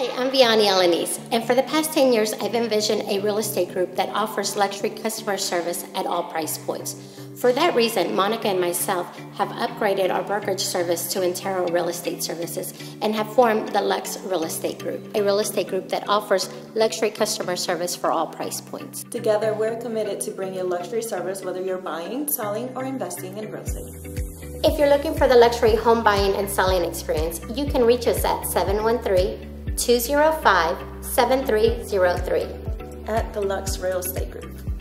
Hi, I'm Vianey Alaniz, and for the past 10 years, I've envisioned a real estate group that offers luxury customer service at all price points. For that reason, Monica and myself have upgraded our brokerage service to Intero Real Estate Services and have formed the Lux Real Estate Group, a real estate group that offers luxury customer service for all price points. Together, we're committed to bring you luxury service whether you're buying, selling, or investing in real estate. If you're looking for the luxury home buying and selling experience, you can reach us at 713 205 7303 at the Lux Real Estate Group.